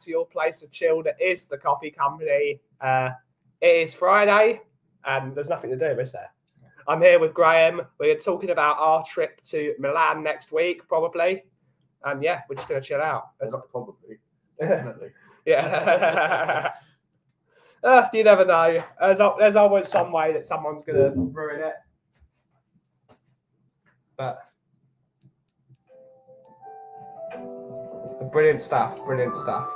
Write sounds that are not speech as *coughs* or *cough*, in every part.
to your place of chill that is the Kauffie Company. Uh, it is Friday, and there's nothing to do, is there? I'm here with Graham. We're talking about our trip to Milan next week, probably. And yeah, we're just going to chill out. That's- Not probably. Definitely. Yeah. *laughs* uh, you never know. There's, there's always some way that someone's going to ruin it. But brilliant stuff. Brilliant stuff.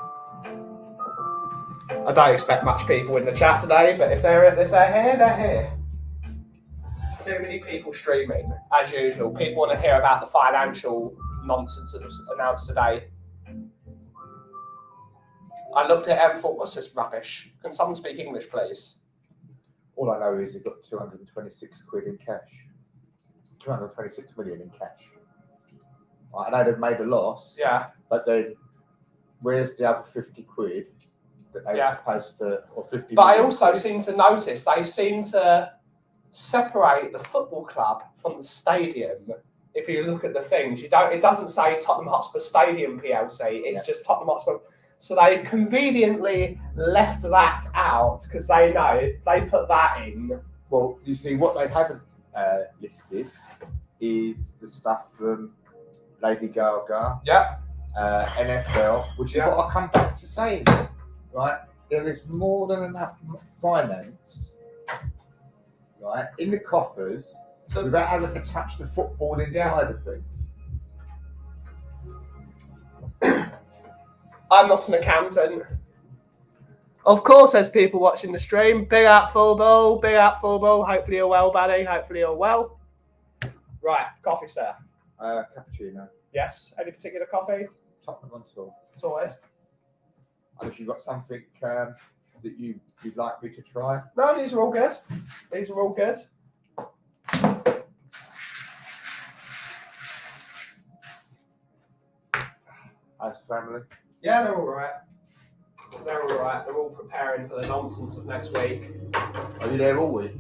I don't expect much people in the chat today, but if they're if they're here, they're here. Too many people streaming, as usual. People want to hear about the financial nonsense that was announced today. I looked at it and thought, what's this rubbish? Can someone speak English, please? All I know is he got 226 quid in cash. 226 million in cash. I know they've made a loss, Yeah, but then where's the other 50 quid that they Yeah. were supposed to, or 50 but I also quid? seem to notice they seem to separate the football club from the stadium. If you look at the things, you don't. It doesn't say Tottenham Hotspur Stadium PLC. It's Yeah. just Tottenham Hotspur. So they've conveniently left that out because they know they put that in. Well, you see, what they haven't uh, listed is the stuff from Lady Gaga, Yeah, uh, NFL, which is Yeah. what I come back to saying, right? There is more than enough finance, right, in the coffers So- without having to touch the football inside of things. *coughs* I'm not an accountant. Of course, there's people watching the stream. Big up football, big up football. Hopefully you're well, buddy. Hopefully you're well. Right, coffee, sir. Uh, cappuccino, Yes. Any particular coffee? Tottenham on tour. Sorted. Unless you've got something um, that you, you'd like me to try. No, these are all good. These are all good. As family. Yeah, they're all right. They're all right. They're all preparing for the nonsense of next week. Are you there all week?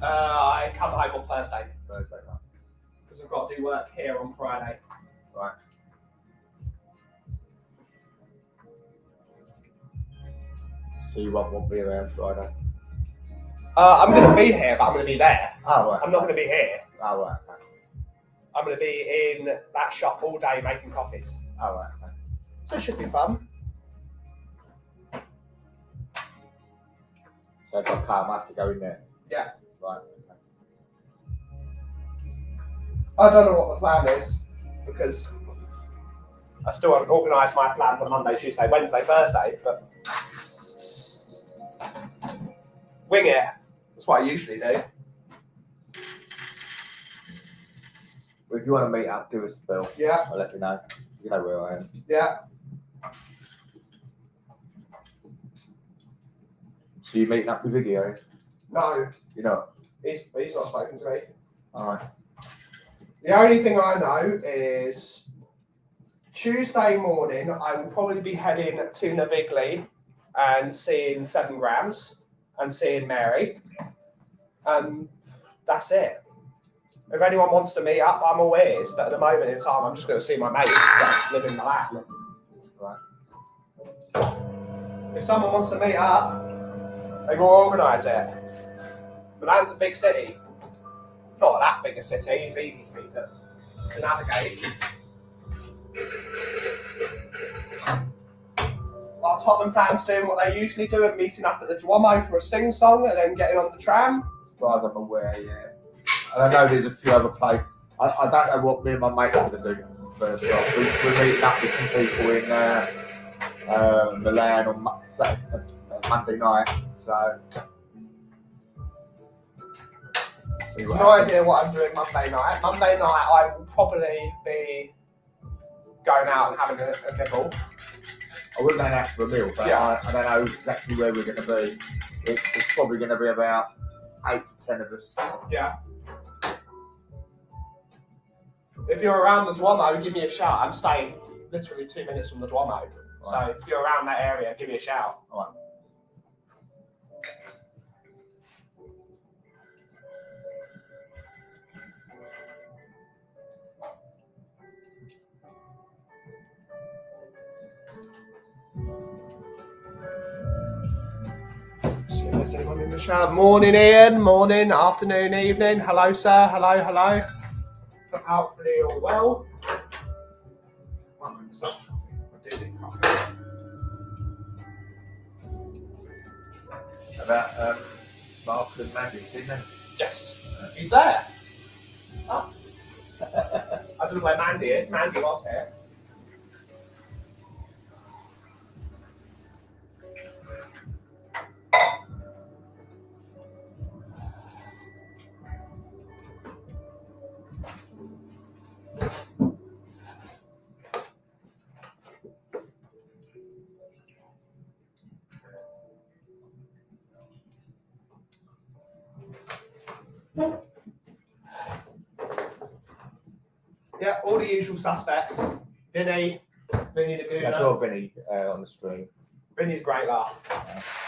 Uh, I come home on Thursday Thursday night. because I've got to do work here on Friday. Right. So you won't, won't be around Friday? Uh, I'm going to be here, but I'm going to be there. Oh, right. I'm not going to be here. Oh, right. Okay. I'm going to be in that shop all day making coffees. Oh, right. Okay. So it should be fun. So if I come, I have to go in there. Yeah. Right. I don't know what the plan is because I still haven't organised my plan for Monday, Tuesday, Wednesday, Thursday, but wing it. That's what I usually do. Well, if you want to meet up, give us a bell. Yeah, I'll let you know. You know where I am. yeah. So you meeting up with video? No, You know. he's, he's not spoken to me. All right. The only thing I know is Tuesday morning, I will probably be heading to Navigli and seeing Seven Grams and seeing Mary. And that's it. If anyone wants to meet up, I'm always, but at the moment in time, I'm just going to see my mates that live in Milan. Right. If someone wants to meet up, they will organise it. Milan's a big city. Not that big a city, it's easy for me to, to navigate. While Tottenham fans doing what they usually do and meeting up at the Duomo for a sing song and then getting on the tram. As far as I'm aware, yeah. And I know there's a few other places. I, I don't know what me and my mate are going to do first off. We, we're meeting up with some people in uh, uh, Milan on Mo- Saturday, uh, Monday night. So. No happens. idea what I'm doing Monday night. Monday night I will probably be going out and having a, a nibble. I wouldn't go out for a meal, but Yeah. I, I don't know exactly where we're going to be. It's, it's probably going to be about eight to ten of us. Yeah. If you're around the Duomo, give me a shout. I'm staying literally two minutes from the Duomo. So if you're around that area, give me a shout. Alright. Anyone in the. Morning, Ian. Morning, afternoon, evening. Hello, sir. Hello, hello. Hopefully, you're well. One moment, sir. I do need coffee. About um, Mark and Maggie, didn't they? Yes, he's there. Oh. *laughs* I don't know where Mandy is. Mandy was here. Yeah, all the usual suspects. Vinny, Vinny the Yeah, I Gooner. saw Vinny uh, on the stream. Vinny's great laugh. I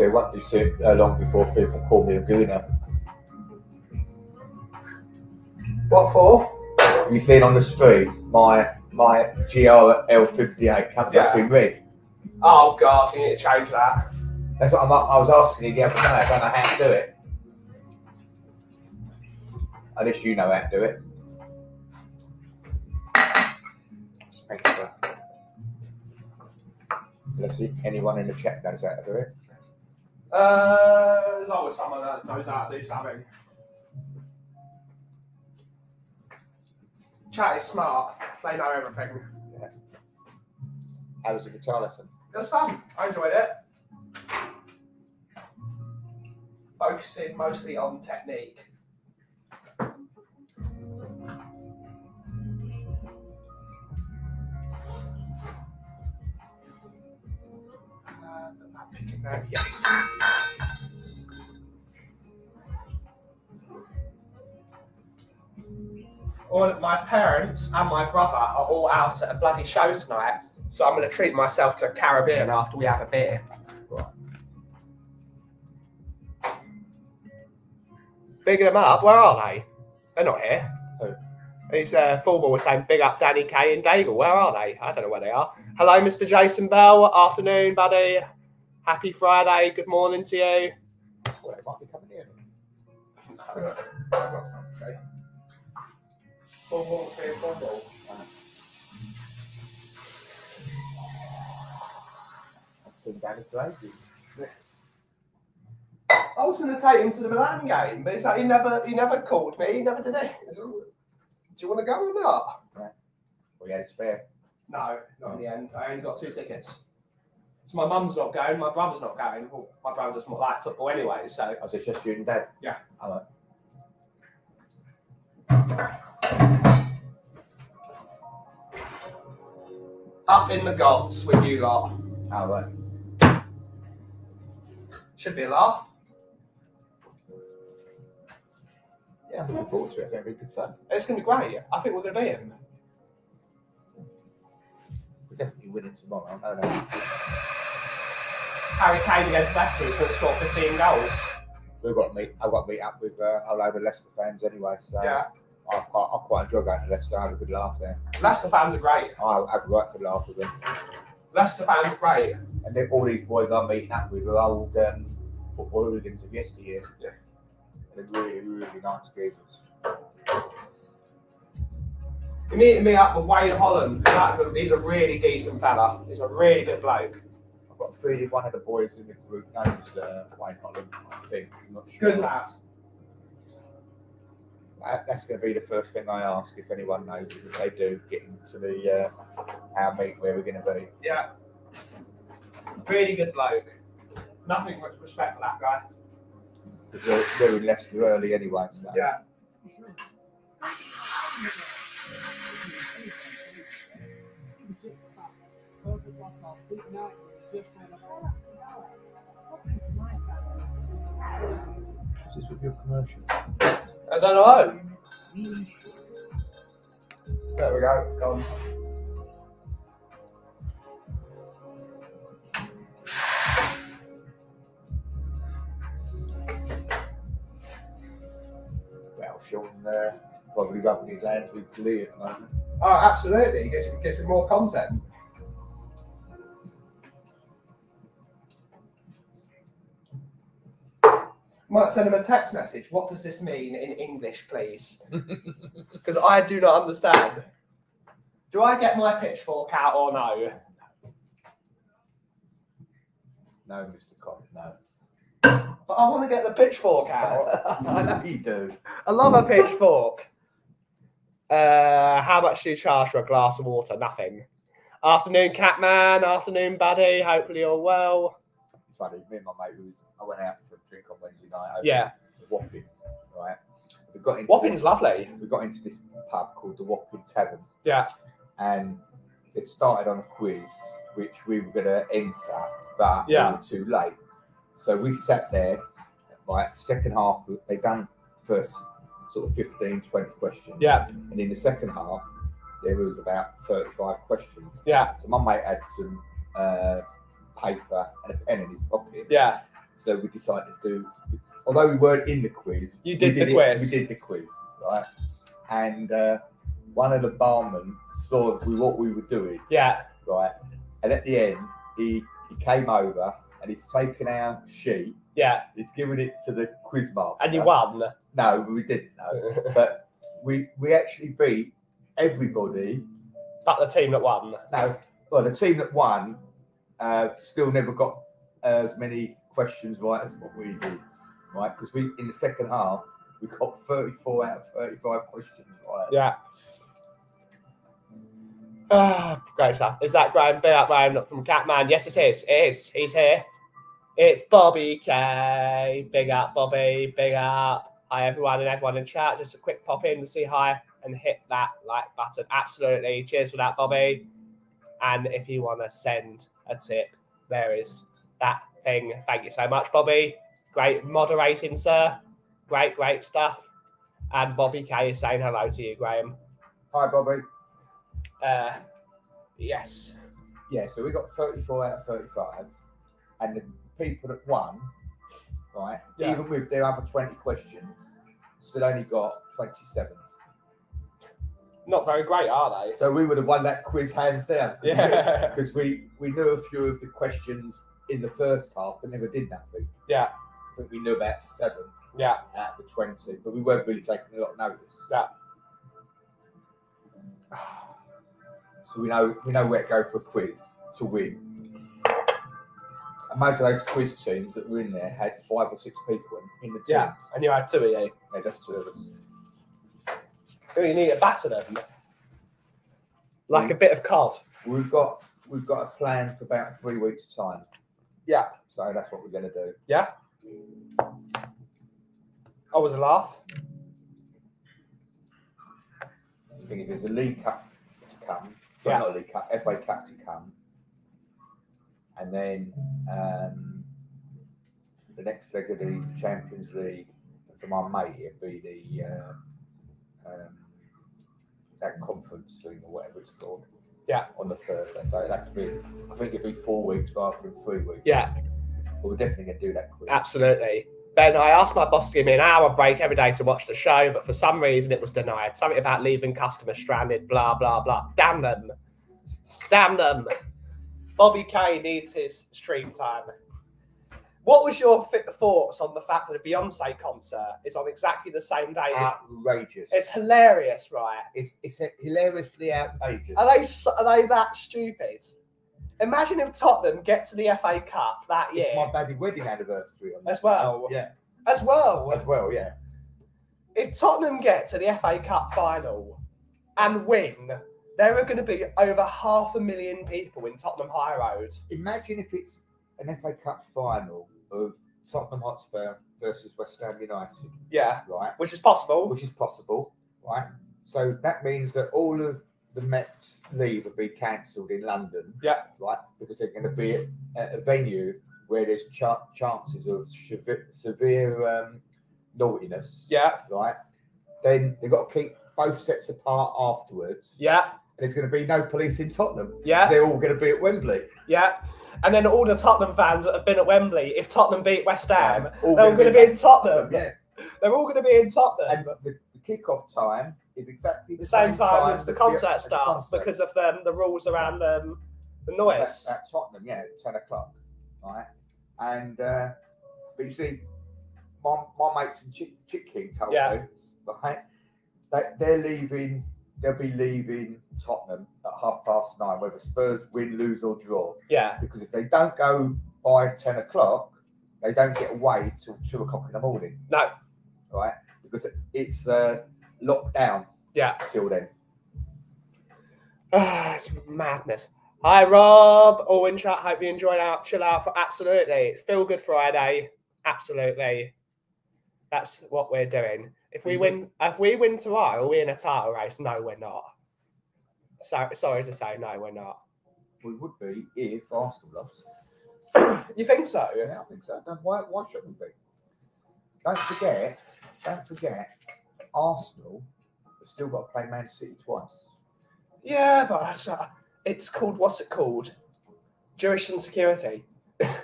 you, it won't be so uh, long before people call me a gooner. What for? You seen on the street my my GRL fifty eight comes up Yeah. in red. Oh god, you need to change that. That's what I'm, I was asking you the other day. I don't know how to do it. At least you know how to do it. Let's see, anyone in the chat knows how to do it. Uh, there's always someone that knows how to do something. Chat is smart. They know everything. How was the guitar lesson? It was fun. I enjoyed it. Focusing mostly on technique. I'm picking that, Yes. All my parents and my brother are all out at a bloody show tonight, so I'm going to treat myself to a Caribbean after we have a beer. Bigging them up, where are they? They're not here. Who? He's uh, Fullball was saying big up Danny Kay and Daigle. Where are they? I don't know where they are. Hello, Mr. Jason Bell. Afternoon, buddy. Happy Friday. Good morning to you. Well, it might be coming in. Okay. Fullball, okay, Fullball. I've seen Danny for ages. I was going to take him to the Milan game, but it's like he never, he never called me. He never did it. Do you want to go or not? We had a spare. No, not in the end. I only got two tickets. So my mum's not going, my brother's not going. Well, my brother doesn't like football anyway, so I was just you and Dad. Yeah. All right. up in the gods with you lot. All right. Should be a laugh. Yeah, I'm looking forward to it. It'll be good fun. It's going to be great. I think we're going to beat him. We're definitely winning tomorrow. I know that. Harry Kane against Leicester is going to score 15 goals. We've got meet. I've got to meet up with uh, a load of Leicester fans anyway. So Yeah. I, I, I quite enjoy going to Leicester. I have a good laugh there. Leicester fans are great. I have a right good laugh with them. Leicester fans are great. And then all these boys I'm meeting up with are old um, football hooligans of yesteryear. Yeah. They're really, really nice geezers. You're meeting me up with Wayne Holland. He's a really decent fella. He's a really good bloke. I've got a feeling one of the boys in the group knows uh, Wayne Holland. I think. I'm not sure. Good lad. That, that's going to be the first thing I ask if anyone knows. If they do, get into the uh, our meet where we're going to be. Yeah. Really good bloke. Nothing much respect for that guy. Because we're, we're in Leicester early anyway. So. Yeah. What's this with your commercials? I don't know. There we go. Gone. Well, Sean uh, probably rubbing his hands with glee at the moment. Oh, absolutely. Gets gets more content. Might send him a text message. What does this mean in English, please? *laughs* Because I do not understand. Do I get my pitchfork out or no? No, Mr. Cobb, no. But I want to get the pitchfork *laughs* out. I know you do. I love a pitchfork. Uh, how much do you charge for a glass of water? Nothing. Afternoon, Catman. Afternoon, Buddy. Hopefully you're well. Funny, me and my mate, was, I went out for a drink on Wednesday night over Yeah. Wapping, right? We got into Wapping's lovely. we got into this pub called the Wapping Tavern, Yeah. and it started on a quiz which we were going to enter, but Yeah. we were too late. So we sat there, right? Second half, they done first sort of 15, 20 questions. Yeah. And in the second half, there was about 35 questions. Yeah. So my mate had some uh, paper and a pen in his pocket. Yeah. So we decided to do, although we weren't in the quiz, You we did the it- quiz. we did the quiz, right? And uh, one of the barmen saw we, what we were doing, Yeah. right? And at the end, he, he came over and he's taken our sheet, Yeah. he's given it to the quiz master. And you won. No, we didn't know. *laughs* But we we actually beat everybody. But the team that won. No, well, the team that won uh, still never got as many questions right as what we did, right? Because we in the second half we got 34 out of 35 questions right. Yeah. Ah, great stuff. Is that Graham? Up Graham from Catman. Yes, it is. It is. He's here. It's Bobby K. Big up, Bobby. Big up. Hi, everyone and everyone in chat. Just a quick pop in to say hi and hit that like button. Absolutely. Cheers for that, Bobby. And if you want to send a tip, there is that thing. Thank you so much, Bobby. Great moderating, sir. Great, great stuff. And Bobby K is saying hello to you, Graham. Hi, Bobby. Uh, yes. Yeah, so we got 34 out of 35, and the people that won, right, Yeah. even with their other 20 questions, still only got 27. Not very great, are they? So we would have won that quiz hands down. Yeah. *laughs* Because we, we knew a few of the questions in the first half, but never did nothing. Yeah. I think we knew about seven Yeah. out of the 20, but we weren't really taking a lot of notice. Yeah. *sighs* So we know we know where to go for a quiz to win. And most of those quiz teams that were in there had five or six people in, in the team. Yeah. And you had two of you. Yeah, just two of us. Oh, you need a batter them. Like a bit of cod. We've got we've got a plan for about three weeks' time. Yeah. So that's what we're going to do. Yeah. I was a laugh. The thing is, there's a League Cup to come. Yeah. Not a League Cup, FA Cup to come. And then um, the next leg of the Champions League for my mate, it'd be the uh, um, that conference thing or whatever it's called. Yeah. On the Thursday. So that could be, I think it'd be four weeks rather than three weeks. Yeah, But we're definitely going to do that quiz. absolutely. Ben, I asked my boss to give me an hour break every day to watch the show, but for some reason it was denied. Something about leaving customers stranded, blah, blah, blah. Damn them. Damn them. Bobby K needs his stream time. What was your th- thoughts on the fact that the Beyonce concert is on exactly the same day? as Outrageous. It's hilarious, right? it's, it's hilariously outrageous. Are they are they that stupid? Imagine if Tottenham get to the FA Cup that It's year my baby wedding anniversary on as well. Oh, yeah, As well, as well, yeah. if Tottenham get to the FA Cup final and win, there are going to be over half a million people in Tottenham High Road. Imagine if it's an FA Cup final of Tottenham Hotspur versus West Ham United, Yeah, right? which is possible. Which is possible, right? So that means that all of the Mets leave will be cancelled in London, Yeah. right? Because they're going to be at, at a venue where there's ch- chances of severe, severe um, naughtiness, Yeah, right? Then they've got to keep both sets apart afterwards. yeah, And there's going to be no police in Tottenham. yeah, They're all going to be at Wembley. yeah. And then all the Tottenham fans that have been at Wembley, if Tottenham beat West Ham, all they're all going to be in Tottenham. Yeah. They're all going to be in Tottenham. And the, the kick-off time is exactly the, the same time as the concert the starts concert. because of um, the rules around um, the at, noise. at Tottenham, yeah, ten o'clock, right? And uh, but you see, my, my mates in Chick, Chick King told Yeah. me, right, that they're leaving. They'll be leaving Tottenham at half past nine, whether Spurs win, lose, or draw. Yeah, Because if they don't go by ten o'clock, they don't get away till two o'clock in the morning, no, right? Because it's uh, locked down yeah. till then. Ah, *sighs* it's madness. Hi, Rob. All in chat. Hope you enjoyed out. Chill out for absolutely. It's Feel Good Friday. Absolutely. That's what we're doing. If we win, if we win tomorrow, we're in a title race. No, we're not. So sorry to say, no, we're not. We would be if Arsenal lost. *coughs* You think so? Yeah, I think so. Don't- Why, why shouldn't we? Don't forget, don't forget, Arsenal have still got to play Man City twice. Yeah, but uh, it's called what's it called? Jewish insecurity. *coughs* I,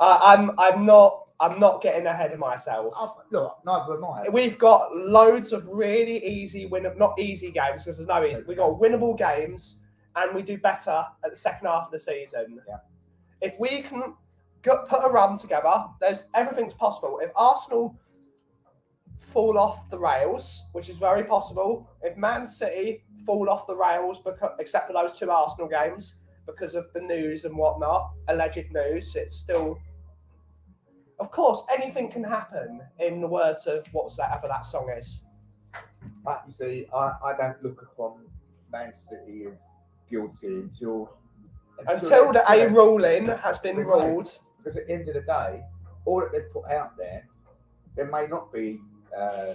I'm I'm not I'm not getting ahead of myself. Oh, look, neither am I. We've got loads of really easy win not easy games because there's no easy. We've got winnable games and we do better at the second half of the season. Yeah. If we can go, put a run together, there's everything's possible. If Arsenal fall off the rails, which is very possible, if Man City fall off the rails, because, except for those two Arsenal games, because of the news and whatnot, alleged news, it's still. Of course, anything can happen. In the words of what's that ever that song is. But you see, I, I don't look upon Man City as guilty until Until the A they- ruling has been Right. ruled. Because at the end of the day, all that they put out there, there may not be uh,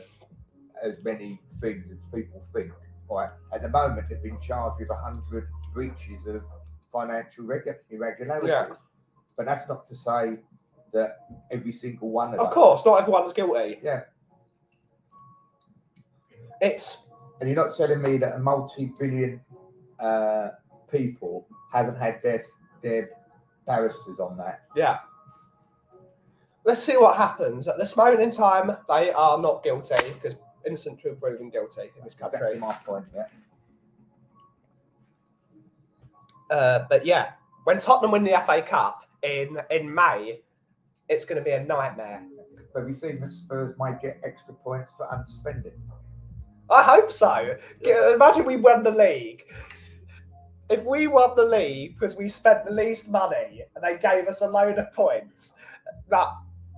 as many things as people think. Right at the moment, they've been charged with hundred breaches of financial irregularities. Yeah. But that's not to say that every single one of Of course, not everyone's guilty. Yeah. It's And you're not telling me that a multi-billion uh, people haven't had their their barristers on that. yeah. Let's see what happens. At this moment in time, they are not guilty because innocent to proven guilty in this country. exactly my point. Yeah. Uh, but yeah, when Tottenham win the FA Cup in in May, it's going to be a nightmare. Have you seen that Spurs might get extra points for underspending? I hope so. Imagine we won the league. If we won the league because we spent the least money and they gave us a load of points, that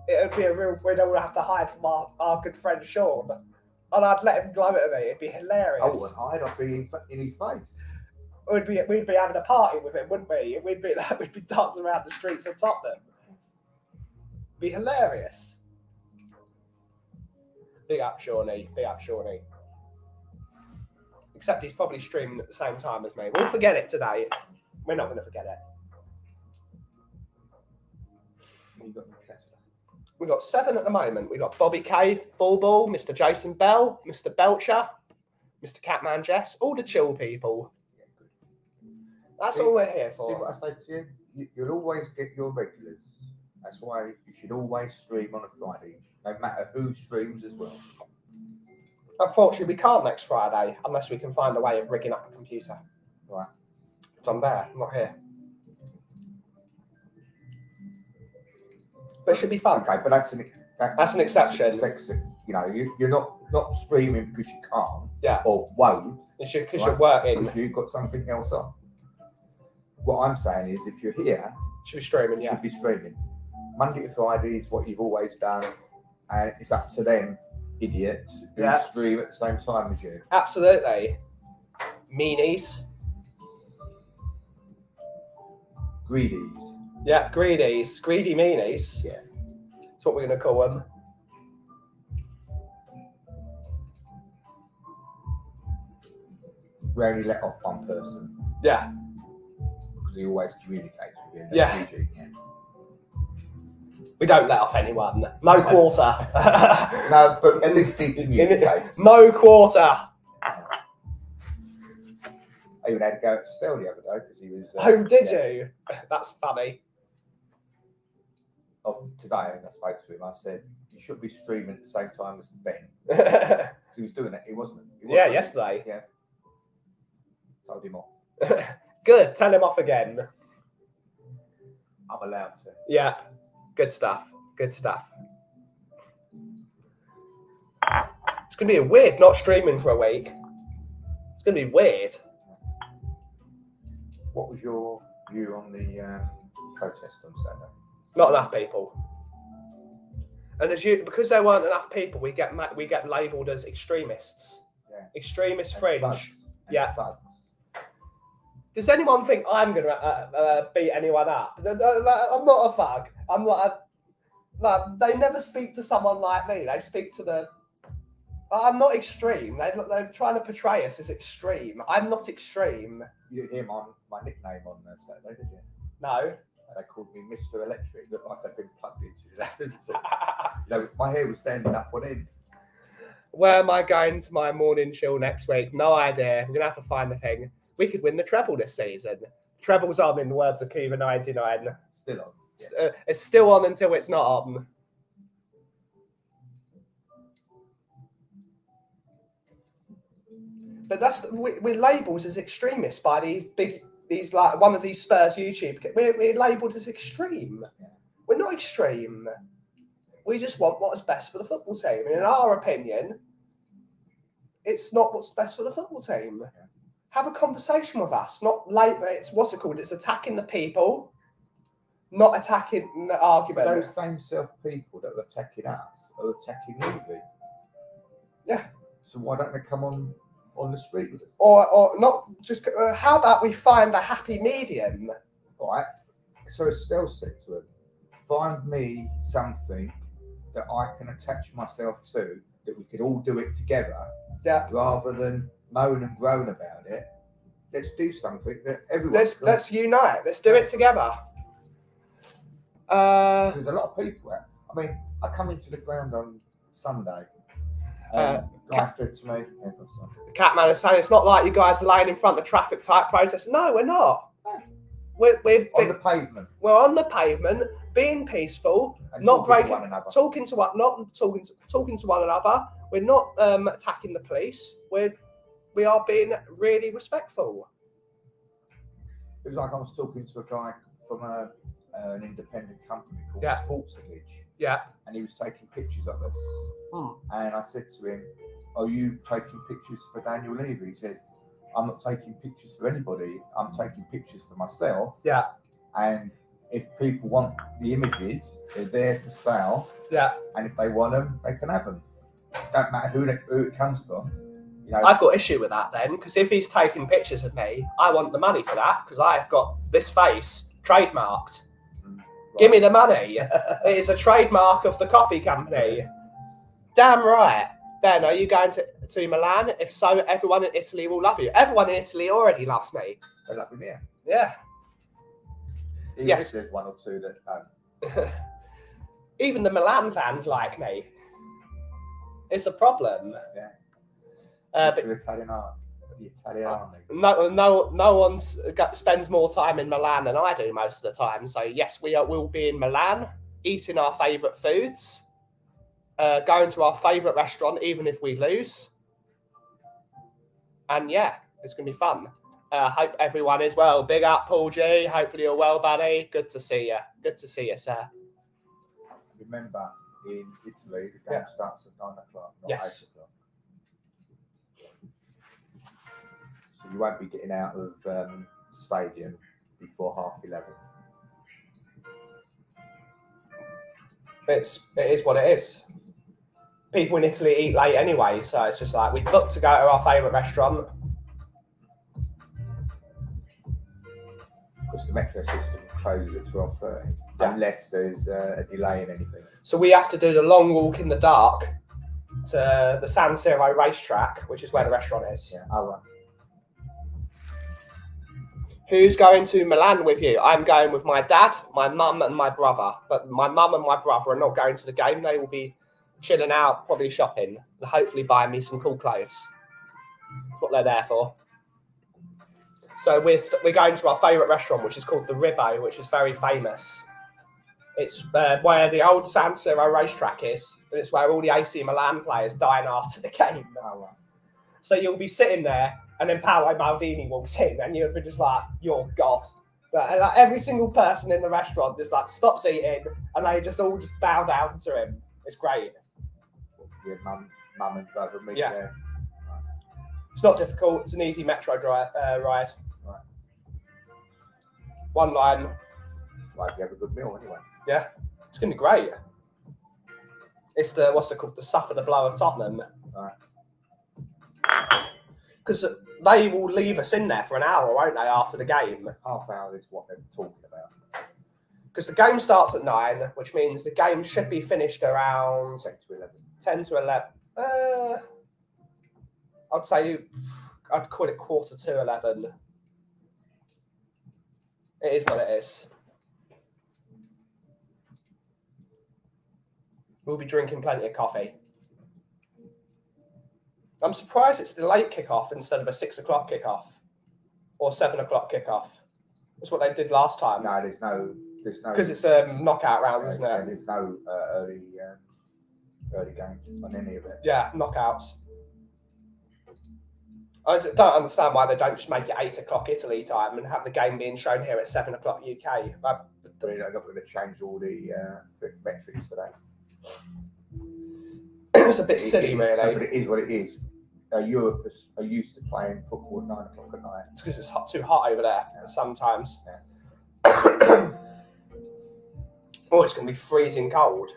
it would be a real. We'd all have to hide from our, our good friend Sean, and I'd let him glow at me. It'd be hilarious. Oh, and I'd not be in, in his face. We'd be we'd be having a party with him, wouldn't we? We'd be like *laughs* we'd be dancing around the streets of Tottenham. Be hilarious. Big up, Shawnee. Big up, Shawnee. Except he's probably streaming at the same time as me. We'll forget it today. We're not going to forget it. You got Manchester. We've got seven at the moment. We've got Bobby K, Ball Ball, Mr. Jason Bell, Mr. Belcher, Mr. Catman Jess, all the chill people. That's See- all we're here for. See what I say to you? you? You'll always get your regulars. That's why you should always stream on a Friday, no matter who streams as well. Unfortunately, we can't next Friday unless we can find a way of rigging up a computer. Right. So I'm there, not here. But it should be fun. Okay, but that's an That's an exception. Sexy. You know, you, you're not not streaming because you can't. Yeah. Or won't It's because Right. you're working. because you've got something else on. What I'm saying is, if you're here, Should be streaming, yeah. should be streaming. Monday to Friday is what you've always done, and it's up to them idiots who Yeah. stream at the same time as you. Absolutely. Meanies. Greedies. Yeah, greedies. Greedy meanies. Yeah. That's what we're going to call them. Only let off one person Yeah. because he always communicates with you. Yeah. Eugene, yeah. We don't let off anyone. No quarter. *laughs* No, but at least he communicates. no quarter. I even had to go at Stell the other day because he was. uh, Oh, did yeah. you? *laughs* That's funny. Oh, today I spoke to him. I said you should be streaming at the same time as Ben. *laughs* yeah, 'Cause he was doing it. He wasn't. He wasn't. yesterday. Yeah. Told him off. Good. Tell him off again. I'm allowed to. Yeah. Good stuff. Good stuff. It's gonna be weird not streaming for a week. It's gonna be weird. What was your view on the um, protest on Saturday? Not enough people. And as you, because there weren't enough people, we get ma- we get labelled as extremists. Yeah. Extremist And fringe. thugs. Yeah. thugs. Does anyone think I'm gonna uh, uh, beat anyone up? Th- th- like, I'm not a thug. I'm not. A, like, they never speak to someone like me. They speak to the. I'm not extreme. They, they're trying to portray us as extreme. I'm not extreme. You didn't hear my, my nickname on uh, Saturday, did you? No. They called me Mr. Electric. Looked like I'd been plugged into *laughs* that. didn't it? You know, my hair was standing up on end. Where am I going to my morning chill next week? No idea. I'm gonna have to find the thing. We could win the treble this season. Treble's on, in the words of Kiva ninety nine. Still on. It's, uh, it's still on until it's not on. But that's we, we're labelled as extremists by these big these like one of these Spurs YouTube. We're, we're labelled as extreme. We're not extreme. We just want what is best for the football team, and in our opinion, it's not what's best for the football team. Have a conversation with us. Not late. It's what's it called? It's attacking the people, not attacking the argument. those same self people that are attacking us are attacking Levy. Yeah. So why don't they come on on the street with us? or or not just uh, how about we find a happy medium Right. So Estelle said to him, find me something that I can attach myself to that we could all do it together yeah rather than moan and groan about it. Let's do something that everyone. let's let's unite let's do it together uh There's a lot of people. Out. I mean, I come into the ground on Sunday. Uh, And the said to me, "Yeah, go on, catman is saying it's not like you guys are laying in front of the traffic type process. no we're not we're, we're, on the pavement, we're on the pavement being peaceful and Not breaking- one another. talking to one not talking to, talking to one another we're not um attacking the police we're we are being really respectful It was like I was talking to a guy from a, an independent company called Yeah. Sports Image, yeah and he was taking pictures of us. Hmm. And I said to him, "Are you taking pictures for Daniel Levy?" He says, "I'm not taking pictures for anybody. I'm taking pictures for myself." Yeah. And if people want the images, they're there for sale. yeah And if they want them, they can have them. Don't matter who, they, who it comes from. You know, I've got issue with that then, because if he's taking pictures of me, I want the money for that because I've got this face trademarked. Mm, Give me the money. it is a trademark of the Kauffie Company. Damn right. Ben, are you going to, to Milan? If so, everyone in Italy will love you. Everyone in Italy already loves me. They love me, here. Yeah. Even Yes. if one or two that don't. *laughs* Even the Milan fans like me. It's a problem. Yeah. Uh, but the Italian the Italian army. no, no, no one spends more time in Milan than I do most of the time. So yes, we are, will be in Milan, eating our favourite foods, uh, going to our favourite restaurant, even if we lose. And yeah, it's gonna be fun. Uh, hope everyone is well. Big up, Paul G. Hopefully you're well, buddy. Good to see you. Good to see you, sir. Remember, in Italy, the game Yeah. starts at nine o'clock, not Yes. eight o'clock. So you won't be getting out of um, the stadium before half eleven. It's it is what it is. People in Italy eat late anyway, so it's just like we booked to go to our favourite restaurant. Because the metro system closes at twelve thirty, Yeah. unless there's uh, a delay in anything. So we have to do the long walk in the dark to the San Siro racetrack, which is where the restaurant is. Yeah. Oh, well. Who's going to Milan with you? I'm going with my dad, my mum, and my brother. But my mum and my brother are not going to the game. They will be chilling out, probably shopping, and hopefully buying me some cool clothes. That's what they're there for. So we're st- we're going to our favourite restaurant, which is called the Ribot, which is very famous. It's uh, where the old San Siro racetrack is, and it's where all the AC Milan players dine after the *laughs* game. Oh. So you'll be sitting there, and then Paolo Maldini walks in, and you'll be just like, "You're God." But, like, every single person in the restaurant just like stops eating, and they just all just bow down to him. It's great. Your mum, mum and brother meet Yeah. there. It's not difficult. It's an easy metro dri- uh, ride. Right. One line. It's Like you have a good meal anyway. Yeah, it's gonna be great. It's the what's it called? The suffer the blow of Tottenham. Right. Because they will leave us in there for an hour, won't they, after the game? Half hour is what they're talking about. Because the game starts at nine, which means the game should be finished around Six to eleven. 10 to 11. Uh, I'd say I'd call it quarter to 11. It is what it is. We'll be drinking plenty of coffee. I'm surprised it's the late kickoff instead of a six o'clock kickoff or seven o'clock kickoff. That's what they did last time. No, there's no, there's no. Because it's um, knockout rounds, isn't yeah, it? There's no uh, early, um, early games on any of it. Yeah, knockouts. I don't understand why they don't just make it eight o'clock Italy time and have the game being shown here at seven o'clock UK. I mean, they're not going to change all the uh, metrics today. It's a bit It- silly, no, really. but it is what it is. Uh, Europe is, are used to playing football at nine o'clock at night. It's because it's hot, too hot over there sometimes. Yeah. *coughs* oh, it's going to be freezing cold.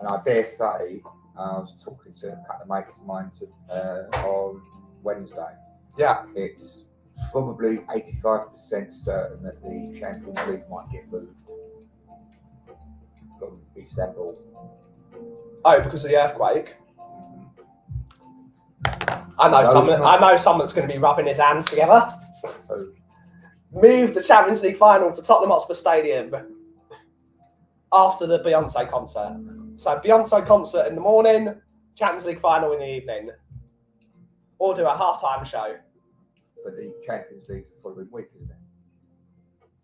And I dare say, I was talking to a couple of mates of mine to, uh, on Wednesday. Yeah. It's probably 85% certain that the Champions League might get moved from Istanbul. Oh, because of the earthquake. I know No, someone. I know someone that's going to be rubbing his hands together. So, Move the Champions League final to Tottenham Hotspur Stadium after the Beyonce concert. So Beyonce concert in the morning, Champions League final in the evening, or do a halftime show. but the Champions League's the following week, isn't it?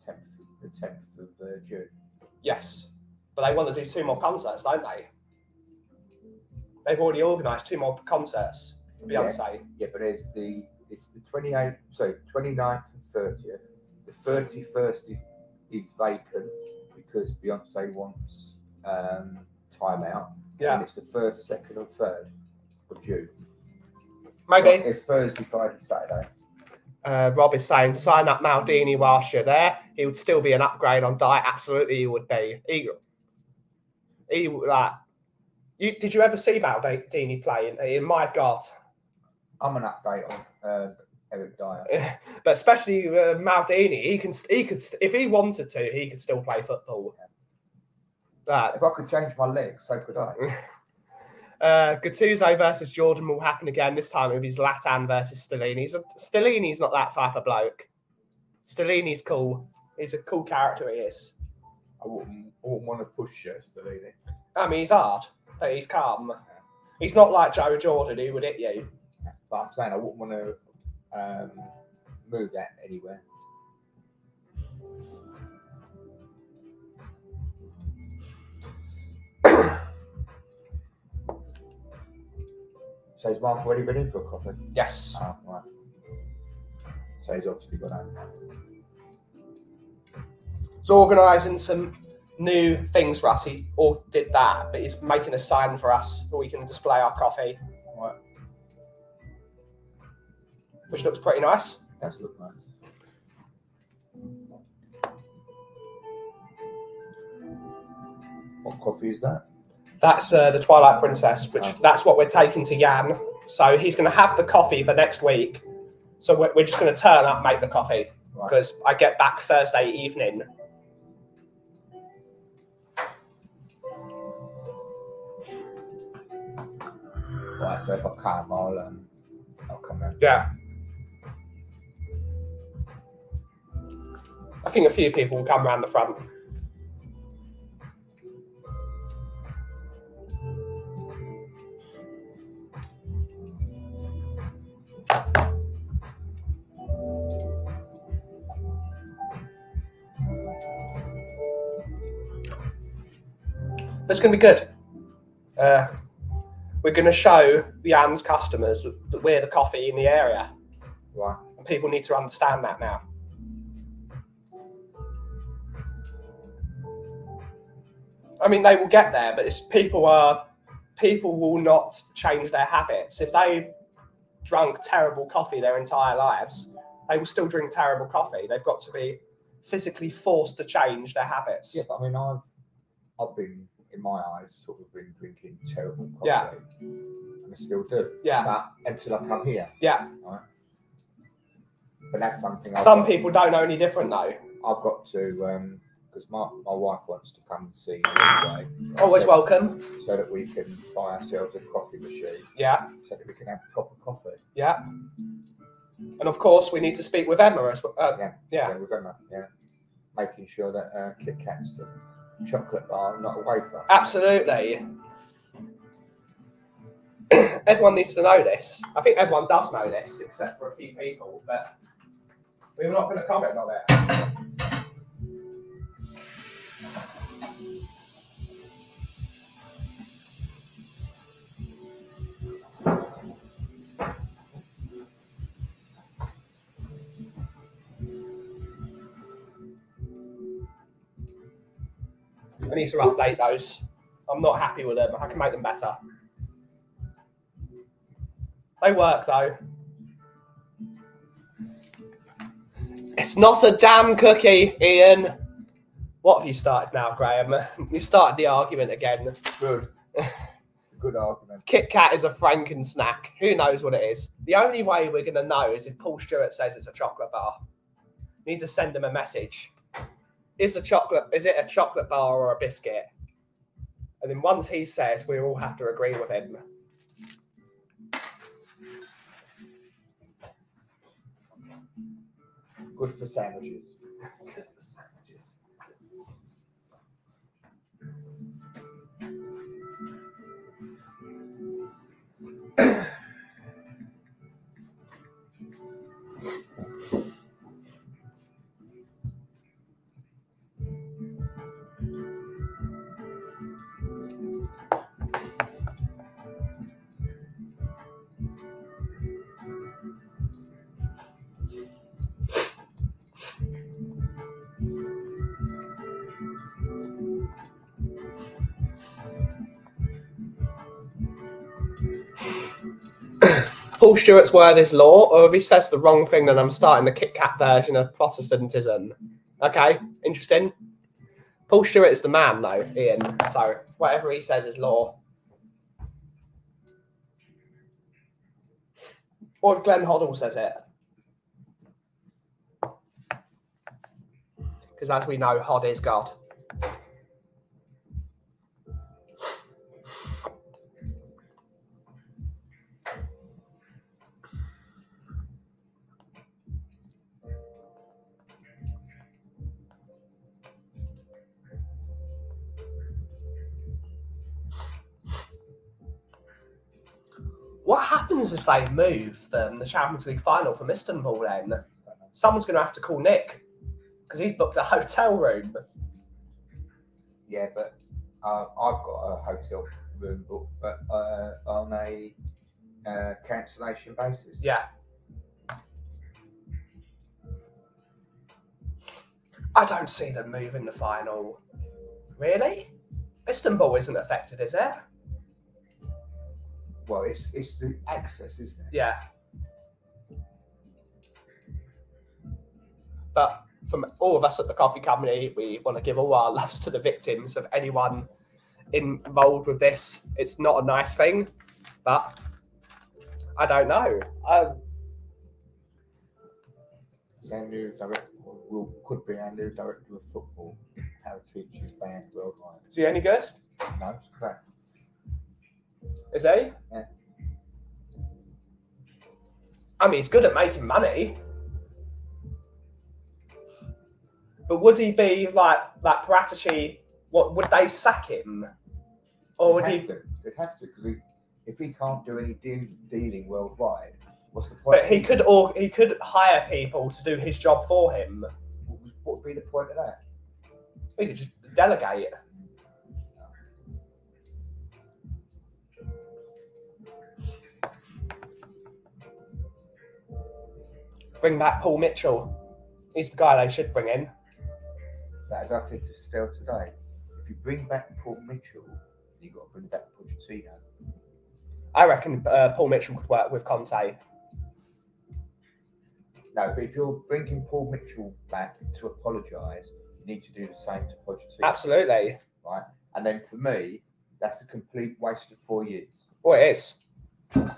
10th, the 10th of uh, June. Yes, but they want to do two more concerts, don't they? They've already organised two more concerts for Yeah. Beyonce. Yeah, but there's the it's the 28th, so 29th and 30th. The 31st is, is vacant because Beyonce wants um, time out. Yeah, And it's the first, second, and third of June. maybe. So it's Thursday, Friday, Saturday. Uh, Rob is saying sign up Maldini whilst you're there. He would still be an upgrade on Dier. Absolutely, he would be. He, he like. You, did you ever see Maldini playing? Uh, My God, I'm an update on uh, Eric Dier. *laughs* but especially uh, Maldini, he can. He could, if he wanted to, he could still play football. That If I could change my legs, so could I. *laughs* uh, Gattuso versus Jordan will happen again. This time with Zlatan versus Stellini. Stellini's not that type of bloke. Stellini's cool. He's a cool character. He is. I wouldn't, I wouldn't want to push uh, Stellini. I mean, he's hard, he's calm. He's not like Joe Jordan who would hit you. But I'm saying I wouldn't want to um, move that anywhere. so has Mark already been in for a coffee? Yes. Oh, right. So he's obviously got home. He's organising some new things for us. He all did that, but he's making a sign for us so we can display our coffee, Right. which looks pretty nice. That's look nice. What coffee is that? That's uh, the Twilight Princess, which Oh. that's what we're taking to Jan. So he's going to have the coffee for next week. So we're, we're just going to turn up, make the coffee Right. because I get back Thursday evening. Right, so if I come, I'll um, I'll come round. Yeah. I think a few people will come around the front. It's going to be good. We're going to show Jan's customers that we're the coffee in the area. Right. And people need to understand that now. I mean, they will get there, but it's people are people will not change their habits if they drunk terrible coffee their entire lives. They will still drink terrible coffee. They've got to be physically forced to change their habits. Yeah, but I mean, I've I've been in my eyes sort of been drinking terrible coffee, Yeah. and I still do. Yeah. But until I come here, Yeah. Right? but that's something I've Some got, people don't know any different though. I've got to because my, my wife wants to come and see me anyway. Always so, welcome. so that we can buy ourselves a coffee machine, Yeah. so that we can have proper coffee. Yeah. And of course, we need to speak with Emma as well. Uh, Yeah. yeah. with Emma, yeah, making sure that uh, Kit Kat's the chocolate bar, not a wafer. Absolutely. *clears throat* everyone needs to know this. I think everyone does know this, except for a few people, but we're not going to comment on it. I need to update those. I'm not happy with them. I can make them better. They work though. It's not a damn cookie, Ian. What have you started now, Graham? You started the argument again. Good. It's a good argument. Kit Kat is a Franken snack. Who knows what it is? The only way we're going to know is if Paul Stewart says it's a chocolate bar. Need to send him a message. Is a chocolate? Is it a chocolate bar or a biscuit? And then once he says, we all have to agree with him. Good for sandwiches. *laughs* Paul Stewart's word is law, or if he says the wrong thing, then I'm starting the Kit Kat version of Protestantism. Okay, interesting. Paul Stewart is the man, though, Ian. So whatever he says is law. Or if Glenn Hoddle says it. Because as we know, Hod is God. What happens if they move them the Champions League final from Istanbul then? Someone's going to have to call Nick because he's booked a hotel room. Yeah, but uh, I've got a hotel room booked, but uh, on a uh, cancellation basis. Yeah. I don't see them moving the final. Really? Istanbul isn't affected, is it? Well, it's it's the access, isn't it? Yeah. But from all of us at the coffee company, we want to give all our loves to the victims of anyone involved with this. It's not a nice thing, but I don't know. Um, our new director, will could be our new director of football. How teachers banned worldwide. is he any good? No, it's crap. Is he? Yeah. I mean, he's good at making money. But would he be like like Paratici? What would they sack him, or would he? have to. They'd have to because if he can't do any deal, dealing worldwide, what's the point? But he could or he could hire people to do his job for him. What would- What would be the point of that? He could just delegate. Bring back Paul Mitchell. He's the guy they should bring in. But as I said to Stell today, if you bring back Paul Mitchell, you've got to bring back Pochettino. I reckon uh, Paul Mitchell could work with Conte. No, but if you're bringing Paul Mitchell back to apologise, you need to do the same to Pochettino. Absolutely. Right? And then for me, that's a complete waste of four years. Well, it is.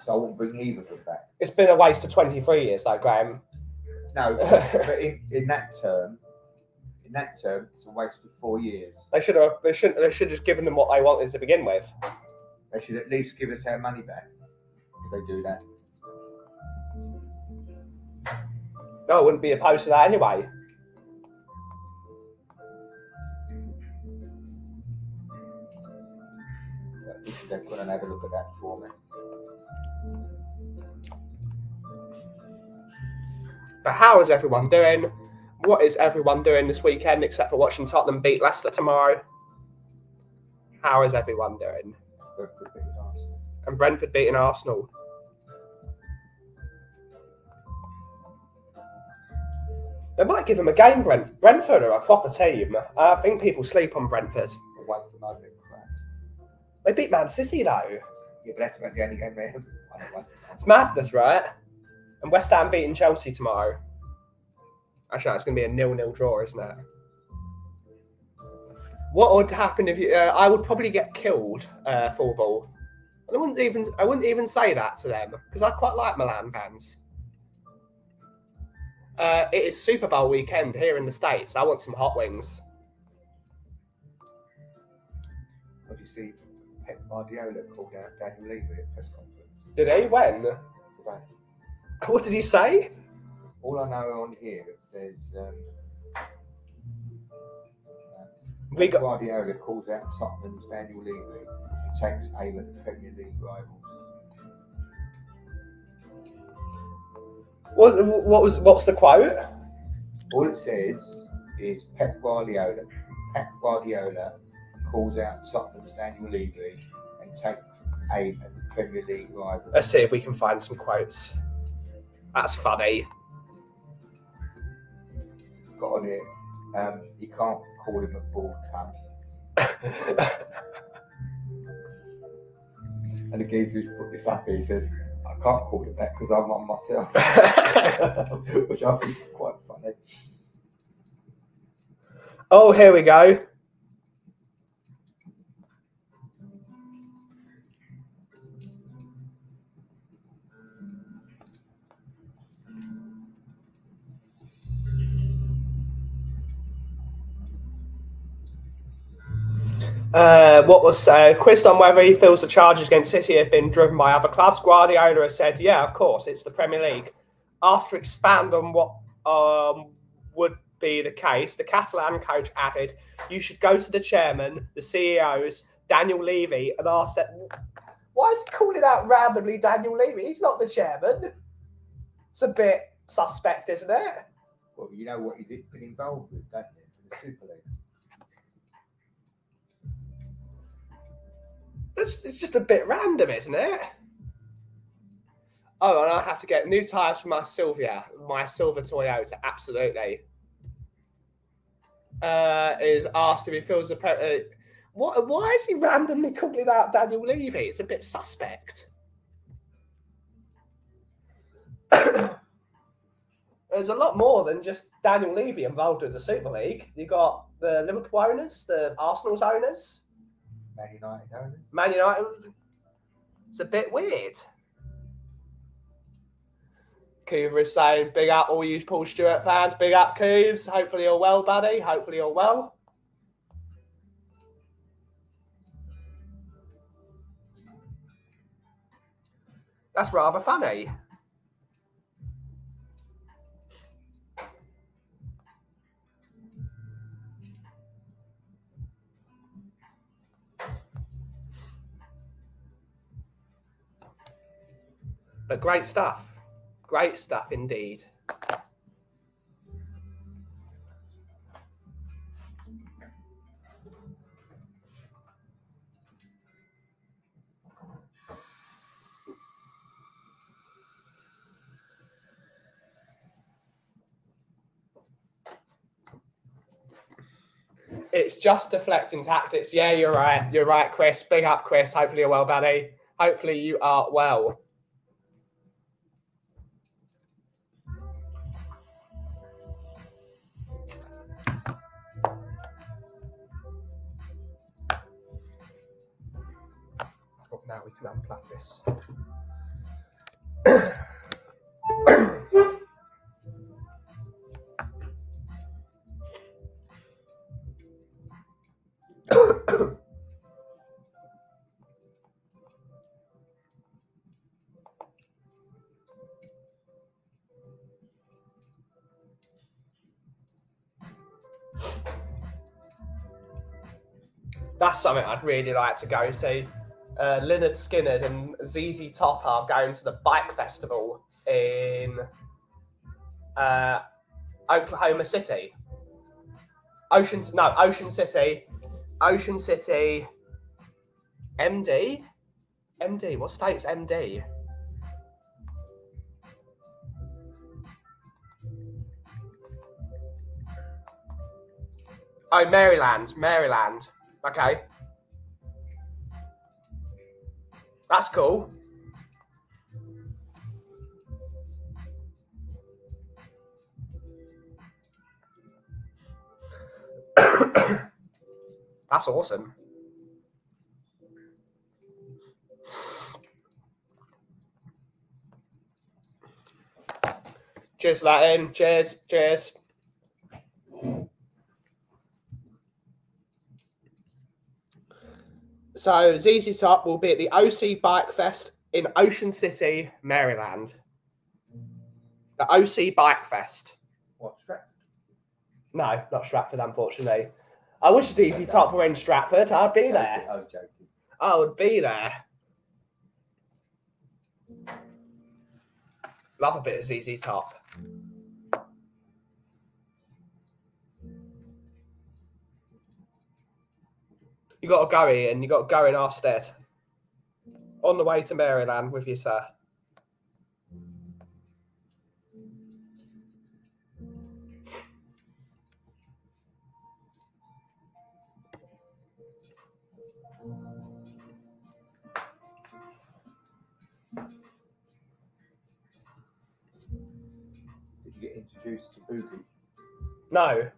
So I won't bring either of them back. It's been a waste of 23 years, though, Graham. No, *laughs* but in, in that term, in that term, it's a waste of four years. They should have. They should. They should have just given them what they wanted to begin with. They should at least give us our money back if they do that. No, I wouldn't be opposed to that anyway. This is got to have a look at that for me. But how is everyone doing? What is everyone doing this weekend except for watching Tottenham beat Leicester tomorrow? How is everyone doing? Brentford. And Brentford beating Arsenal. They might give them a game, Brent. Brentford are a proper team. I think people sleep on Brentford. Away from over. They beat Man City, though. Yeah, but that's about the only game they have. It's madness, right? And West Ham beating Chelsea tomorrow. Actually, it's going to be a nil-nil draw, isn't it? What would happen if you? Uh, I would probably get killed. Uh, full ball. And I wouldn't even. I wouldn't even say that to them because I quite like Milan fans. Uh, it is Super Bowl weekend here in the states. I want some hot wings. What do you see? Pep Guardiola called out Daniel Levy at press conference Did he? When? today. *laughs* What did he say? All I know on here it says um, We got. Guardiola calls out Tottenham's Daniel Levy and takes aim at the Premier League rivals. What, what was? What's the quote? All it says is Pep Guardiola. Pep Guardiola calls out Tottenham's Daniel Levy and takes aim at the Premier League rivals. Let's see if we can find some quotes. That's funny. He's Got on it. Um, you can't call him a bald cunt. *laughs* And the geezer who's put this up here says, I can't call it that because I'm on myself. *laughs* *laughs* Which I think is quite funny. oh, here we go. Uh, what was uh, on whether he feels the charges against City have been driven by other clubs. Guardiola has said, "Yeah, of course, it's the Premier League." Asked to expand on what um, would be the case, the Catalan coach added, "You should go to the chairman, the CEOs, Daniel Levy, and ask that." Why is he calling out randomly Daniel Levy? He's not the chairman. It's a bit suspect, isn't it? Well, you know what he's been involved with, you? In the Super League. It's, it's just a bit random, isn't it? Oh, and I have to get new tyres for my Sylvia, my silver Toyota. Absolutely. Uh, is asked if he feels the. Pre- uh, what? Why is he randomly calling out Daniel Levy? It's a bit suspect. *coughs* There's a lot more than just Daniel Levy involved with the Super League. You got the Liverpool owners, the Arsenal's owners. Man United owner. Man United. It's a bit weird. Coover is saying, big up all you Paul Stewart fans. Big up, Cooves. Hopefully you're well, buddy. Hopefully you're well. That's rather funny. But great stuff. Great stuff indeed. It's just deflecting tactics. Yeah, you're right. You're right, Chris. Big up, Chris. Hopefully you're well, buddy. Hopefully you are well. This. That's something I'd really like to go see. Uh, Lynyrd Skynyrd and ZZ Top are going to the bike festival in uh, Oklahoma City. Ocean, no, Ocean City, Ocean City, MD, MD. What state's MD? Oh, Maryland, Maryland. Okay. That's cool. *coughs* That's awesome. Cheers, Latin. Cheers. Cheers. So ZZ Top will be at the OC Bike Fest in Ocean City, Maryland. The OC Bike Fest. What? Stratford? No, not Stratford, unfortunately. I wish ZZ Top were in Stratford. I'd be there. I was joking. I would be there. Love a bit of ZZ Top. You got to go in. You got to go in our stead. On the way to Maryland with you, sir. Did you get introduced to Boogie? No.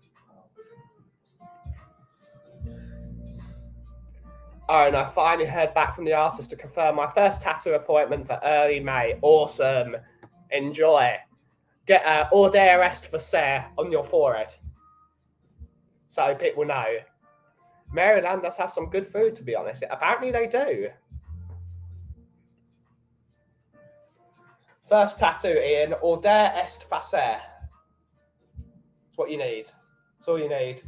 And I finally heard back from the artist to confirm my first tattoo appointment for early May. Awesome. Enjoy. Get a uh, Audere Est Facere on your forehead. So people know. Maryland does have some good food, to be honest. Apparently they do. First tattoo, Ian. Audere Est Facere. It's what you need. It's all you need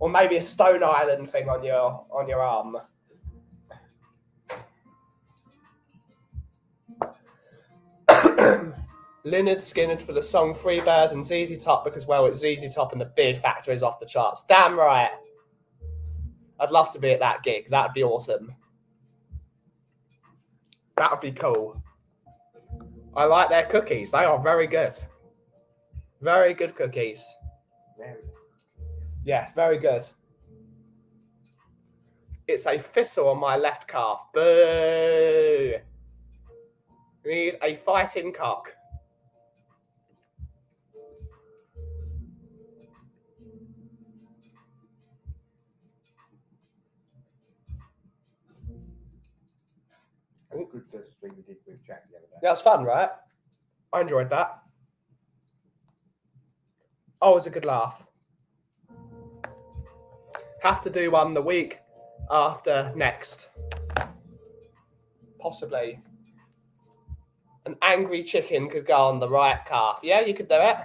or maybe a Stone Island thing on your on your arm. *coughs* Lynyrd Skynyrd for the song Freebird and ZZ Top because well it's ZZ Top and the Beard Factory is off the charts. Damn right. I'd love to be at that gig. That'd be awesome. That would be cool. I like their cookies. They are very good. Very good cookies. Very. Yeah, very good. It's a thistle on my left calf. Boo! We need a fighting cock. I think the stream we did with Jack the other day. Yeah, it's fun, right? I enjoyed that. Oh, it was a good laugh. Have to do one the week after next. Possibly. An angry chicken could go on the right calf. Yeah, you could do it.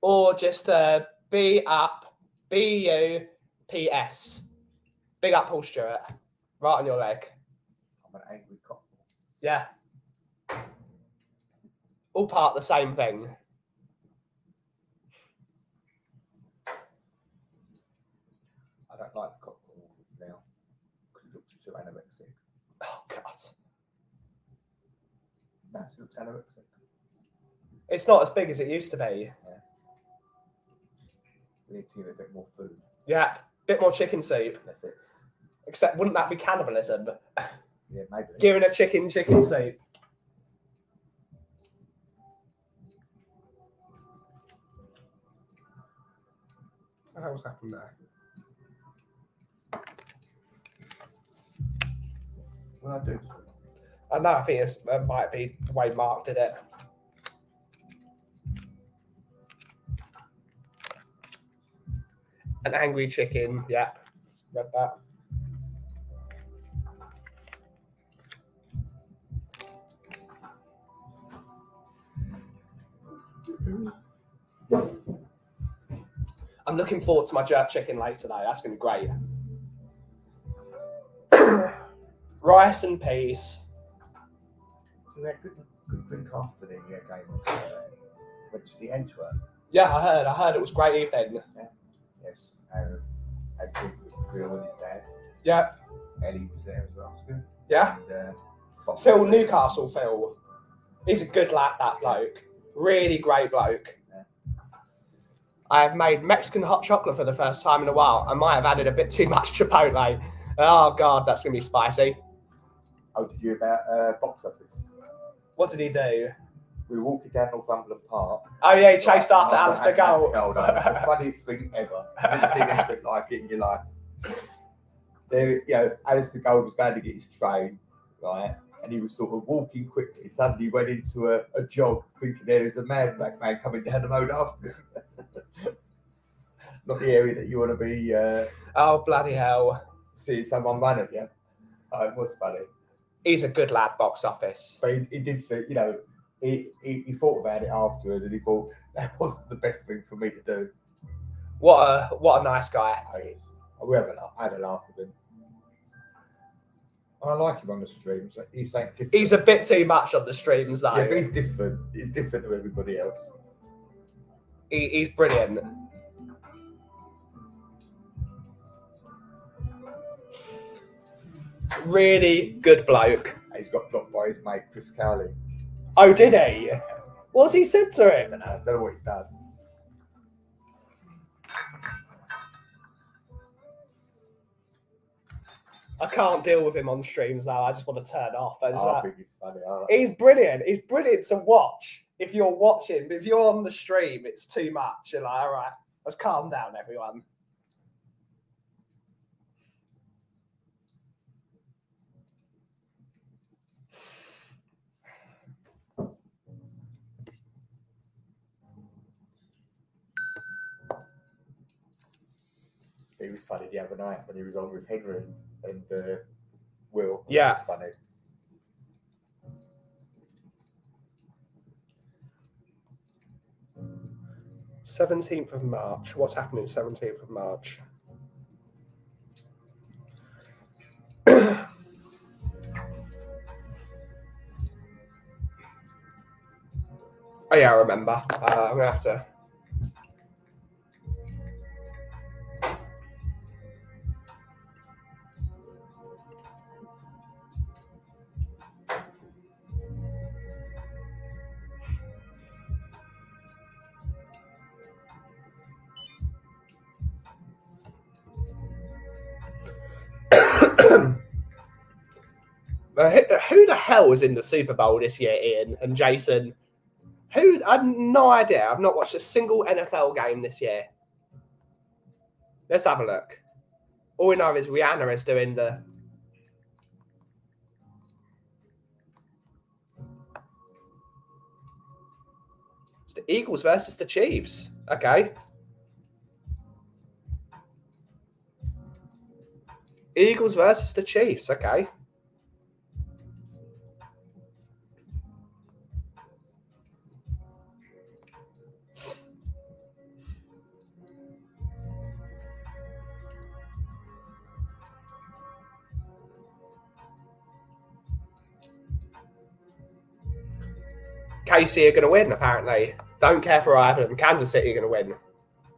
Or just uh, B up, B U P S. Big up Paul Stewart. Right on your leg. I'm an angry cock. Yeah, All part the same thing. I don't like the cocktail now because it looks too anorexic. Oh God. No, it looks anorexic. It's not as big as it used to be. We need to give it a bit more food. Yeah. Bit more chicken soup. That's it. Except wouldn't that be cannibalism? Yeah, maybe. Giving a chicken chicken soup. What the hell's happened there? What I do? I know, I think it might be the way Mark did it. An angry chicken, yep. Read that. I'm looking forward to my jerk chicken later though. That's gonna be great. *coughs* Rice and peas. We had good, good drink after the uh, game on Saturday. Went to the Antwerp. Yeah, I heard. I heard it was great evening. Yes. And had drink with Phil and his dad. Yeah, Ellie was there as well. It was good. yeah. And, uh, Phil Newcastle, Phil. He's a good lad, that bloke. Really great bloke. Yeah. I have made Mexican hot chocolate for the first time in a while. I might have added a bit too much *laughs* chipotle. Oh god, that's gonna be spicy. Oh, did you about uh, box office? What did he do? We were walking down Northumberland Park. Oh yeah, he chased Right, after Alasdair Gold. Gold. The *laughs* funniest thing ever. I've never seen anything like it in your life. There, you know, Alasdair Gold was going to get his train, right? And he was sort of walking quickly. Suddenly he went into a, a jog, thinking there's a man, black man coming down the road after him. *laughs* Not the area that you want to be uh, Oh bloody hell. seeing someone run at you. Oh, it was funny. He's a good lad, box office. But he, he did say, you know, he, he, he thought about it afterwards and he thought *laughs* that wasn't the best thing for me to do. What a what a nice guy. I is. We have a laugh. I had a laugh with him. I like him on the streams. He's like different. He's a bit too much on the streams though. yeah, but he's different. He's different to everybody else. He, he's brilliant. Really good bloke. He's got blocked by his mate Chris Cowley. Oh, did he? What's he said to I him? don't know, I don't know what he's done. I can't deal with him on streams now. I just want to turn off. Oh, I just I think he's funny. Like he's brilliant. He's brilliant to watch. If you're watching, but if you're on the stream, it's too much. You're like, all right, let's calm down, everyone. He was funny the other night when he was on with Henry and uh, Will. Yeah. Was funny. Seventeenth of March. What's happening? Seventeenth of March. *clears throat* oh yeah, I remember. Uh, I'm gonna have to. Uh, who, uh, who the hell was in the Super Bowl this year, Ian and Jason? Who? I have no idea. I've not watched a single NFL game this year. Let's have a look. All we know is Rihanna is doing the. It's the Eagles versus the Chiefs. Okay. Eagles versus the Chiefs. Okay. KC are going to win, apparently. Don't care for either of them. Kansas City are going to win.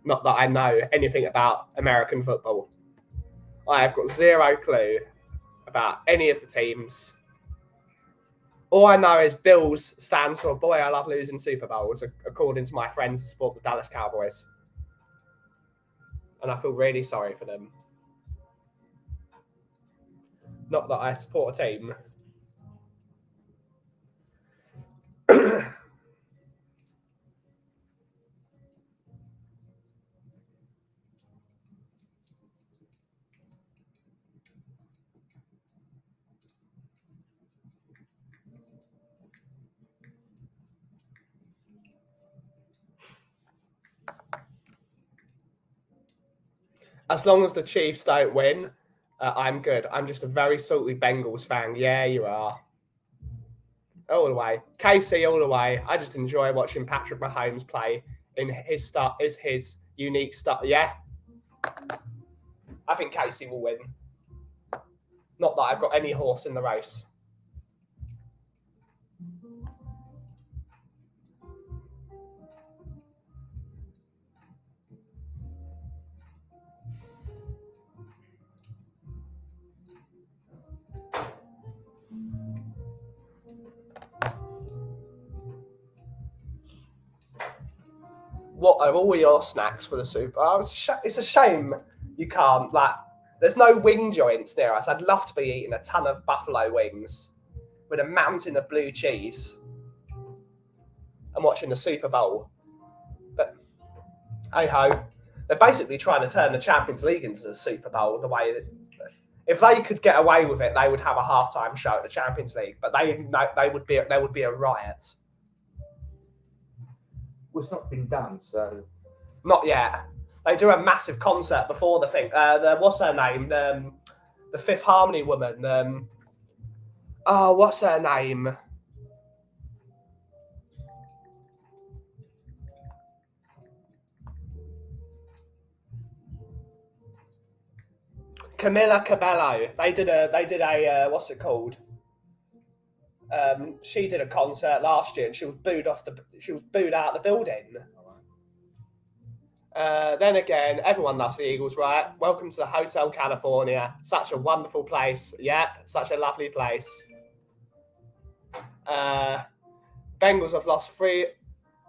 Not that I know anything about American football. I have got zero clue about any of the teams. All I know is Bills stands for boy, I love losing Super Bowls, according to my friends who support the Dallas Cowboys. And I feel really sorry for them. Not that I support a team. As long as the Chiefs don't win, uh, I'm good. I'm just a very salty Bengals fan. Yeah, you are. All the way. KC all the way. I just enjoy watching Patrick Mahomes play in his start is his unique start. Yeah. I think KC will win. Not that I've got any horse in the race. What are all your snacks for the Super? Oh, it's, a sh- it's a shame you can't like. There's no wing joints near us. I'd love to be eating a ton of buffalo wings with a mountain of blue cheese and watching the Super Bowl. But hey ho, they're basically trying to turn the Champions League into the Super Bowl. The way that if they could get away with it, they would have a halftime show at the Champions League. But they they would be they would be a riot it's not been done, so not yet. They do a massive concert before the thing. Uh, the what's her name? Um, the Fifth Harmony woman. Um, oh, what's her name? Camila Cabello. They did a. They did a. Uh, what's it called? Um, she did a concert last year and she was booed off the she was booed out of the building. Uh, then again, everyone loves the Eagles, right? Welcome to the Hotel California. Such a wonderful place. Yeah, such a lovely place. Uh, Bengals have lost three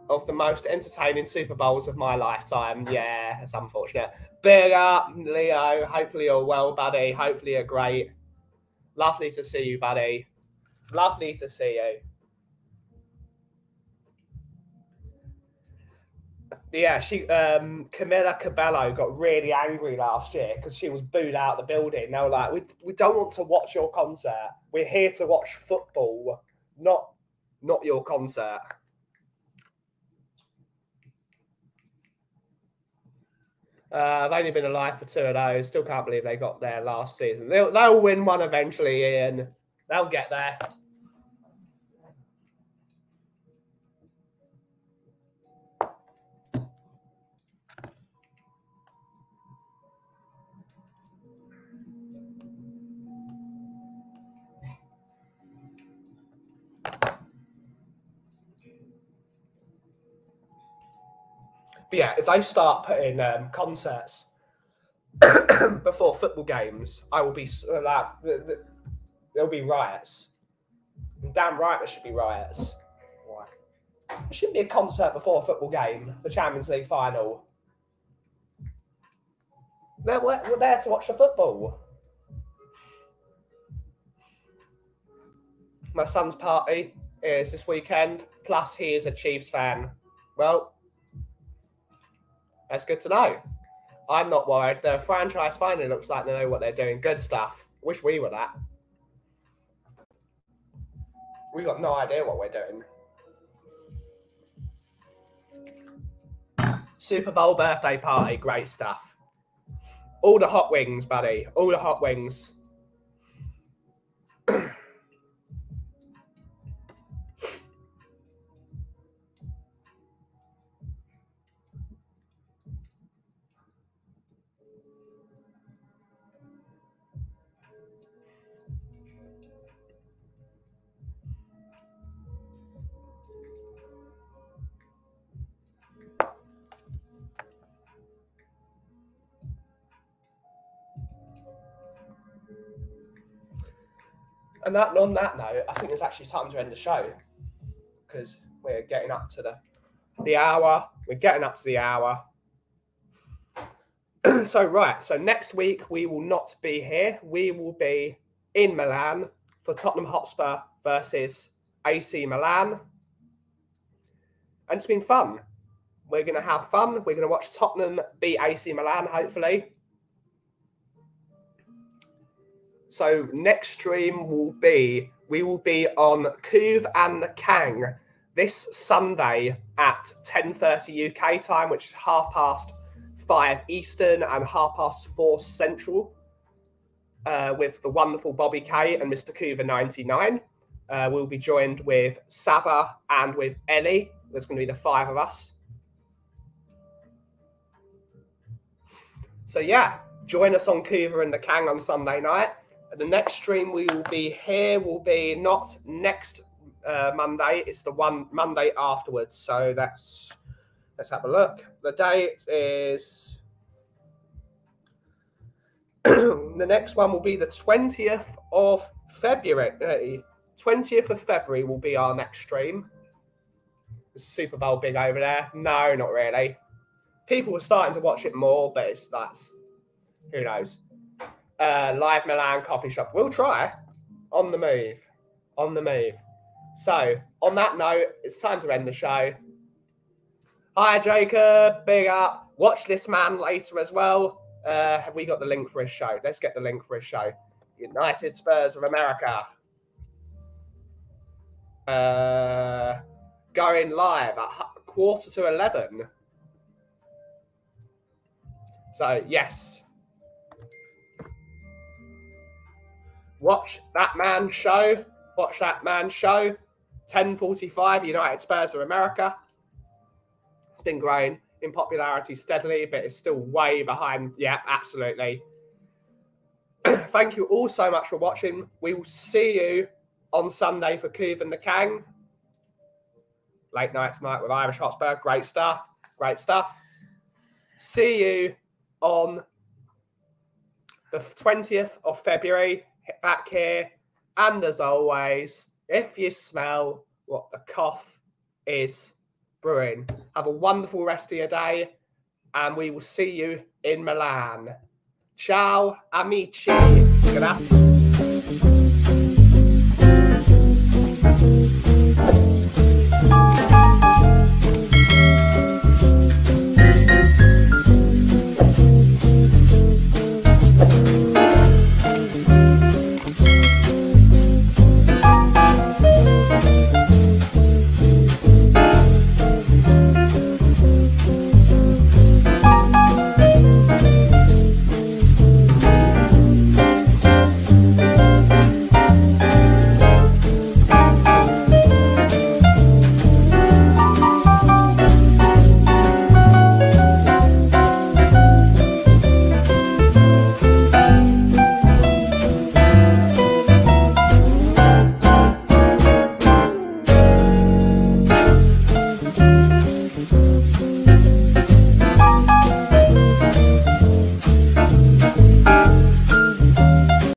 of the most entertaining Super Bowls of my lifetime. Yeah, it's unfortunate. Big up, Leo. Hopefully you're well, buddy. Hopefully you're great. Lovely to see you, buddy. Lovely to see you. Yeah, she um Camila Cabello got really angry last year because she was booed out of the building. They were like, "We we don't want to watch your concert. We're here to watch football, not not your concert." Uh, I've only been alive for two of those. Still can't believe they got there last season. They'll, they'll win one eventually, Ian. They'll get there. But yeah, if they start putting um, concerts *coughs* before football games, I will be uh, like, there'll be riots. Damn right, there should be riots. Why? There shouldn't be a concert before a football game, the Champions League final. They're, we're there to watch the football. My son's party is this weekend, plus he is a Chiefs fan. Well, that's good to know. I'm not worried. The franchise finally looks like they know what they're doing. Good stuff. Wish we were that. We got no idea what we're doing. Super Bowl birthday party, great stuff. All the hot wings, buddy. All the hot wings. *clears throat* and that on that note, I think it's actually time to end the show because we're getting up to the the hour. We're getting up to the hour. *clears throat* so right, so next week we will not be here. We will be in Milan for Tottenham Hotspur versus AC Milan. And it's been fun. We're going to have fun. We're going to watch Tottenham beat AC Milan, hopefully. So next stream will be we will be on Kuv and the Kang this Sunday at 10:30 UK time, which is half past five Eastern and half past four Central, uh, with the wonderful Bobby K and Mr. Kuva 99. Uh, we'll be joined with Sava and with Ellie. There's going to be the five of us. So yeah, join us on Kuva and the Kang on Sunday night. The next stream we will be here will be not next uh, Monday. It's the one Monday afterwards. So that's let's have a look. The date is *clears throat* the next one will be the twentieth of February. Twentieth of February will be our next stream. The Super Bowl big over there. No, not really. People are starting to watch it more, but it's that's who knows. Uh, live Milan coffee shop. We'll try on the move. On the move. So, on that note, it's time to end the show. Hi, Jacob. Big up. Watch this man later as well. Uh, have we got the link for his show? Let's get the link for his show. United Spurs of America. Uh, going live at quarter to 11. So, yes. Watch that man show. Watch that man show. 1045 United Spurs of America. It's been growing in popularity steadily, but it's still way behind. Yeah, absolutely. *clears throat* Thank you all so much for watching. We will see you on Sunday for Kuv and the Kang. Late night tonight with Irish Hotspur. Great stuff. Great stuff. See you on the 20th of February back here and as always, if you smell what the cough is brewing, have a wonderful rest of your day, and we will see you in Milan. Ciao, amici.